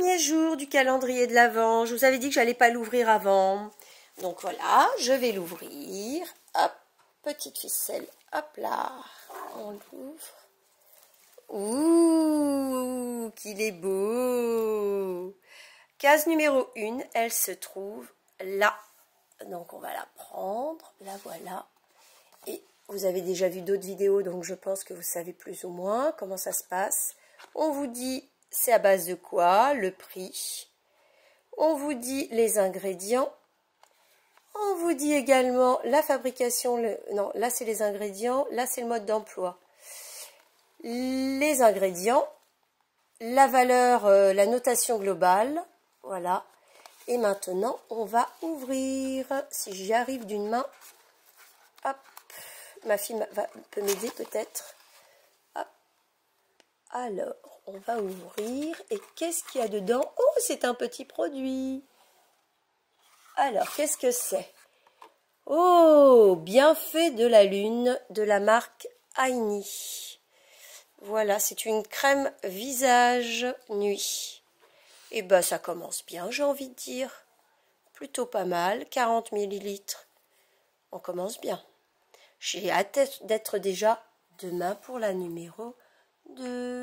premier jour du calendrier de l'Avent. Je vous avais dit que j'allais pas l'ouvrir avant. Donc voilà, je vais l'ouvrir. Hop, petite ficelle. Hop là, on l'ouvre. Ouh, qu'il est beau Case numéro 1, elle se trouve là. Donc on va la prendre, la voilà. Et vous avez déjà vu d'autres vidéos, donc je pense que vous savez plus ou moins comment ça se passe. On vous dit c'est à base de quoi, le prix? On vous dit les ingrédients. On vous dit également la fabrication, non, là c'est les ingrédients, là c'est le mode d'emploi. Les ingrédients, la valeur, euh, la notation globale, voilà. Et maintenant, on va ouvrir, si j'y arrive d'une main, hop, ma fille va, peut m'aider peut-être. Alors, on va ouvrir. Et qu'est-ce qu'il y a dedans? Oh, c'est un petit produit. Alors, qu'est-ce que c'est? Oh, bienfait de la lune de la marque Aini. Voilà, c'est une crème visage nuit. Et eh ben, ça commence bien, j'ai envie de dire. Plutôt pas mal, 40 millilitres. On commence bien. J'ai hâte d'être déjà demain pour la numéro 2.